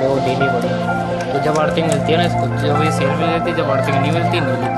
लेनी पड़ी तो जब अर्थिंग मिलती है ना, इसको जब ये सेल में लेती है, जब अर्थिंग नहीं मिलती नहीं मिलती।